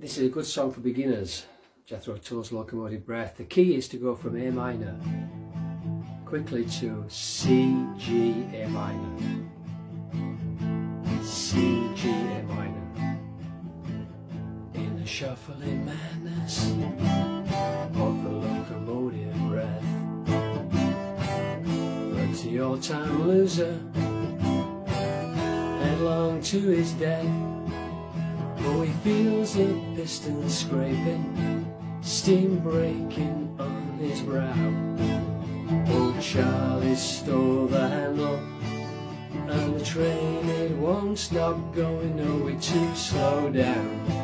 This is a good song for beginners. Jethro Tull's Locomotive Breath. The key is to go from A minor quickly to C, G, A minor. C, G, A minor. In the shuffling madness of the locomotive breath. But the old-time loser headlong to his death. Oh, he feels the piston scraping, steam breaking on his brow. Old Charlie stole the handle, and the train it won't stop going, no, way to slow down.